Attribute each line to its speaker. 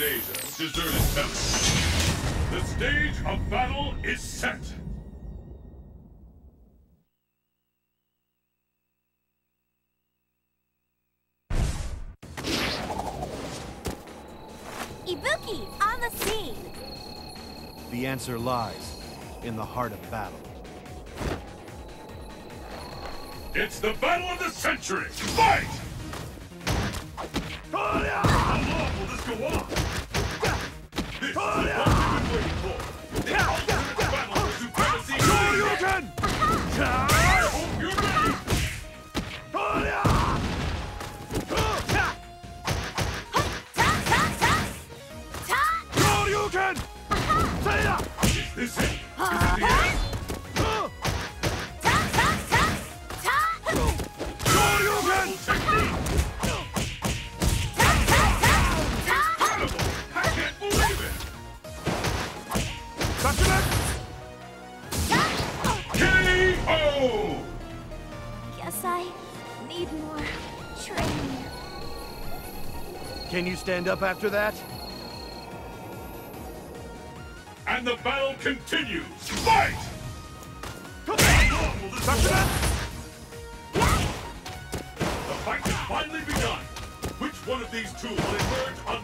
Speaker 1: Asia, deserted temple. The stage of battle is set.
Speaker 2: Ibuki, on the scene!
Speaker 3: The answer lies in the heart of battle.
Speaker 1: It's the battle of the century! Fight! How long will this go on? Back to back! I
Speaker 2: need more training.
Speaker 3: Can you stand up after that?
Speaker 1: And the battle continues! Fight! How long will this go on? The fight has finally begun! Which one of these two will emerge on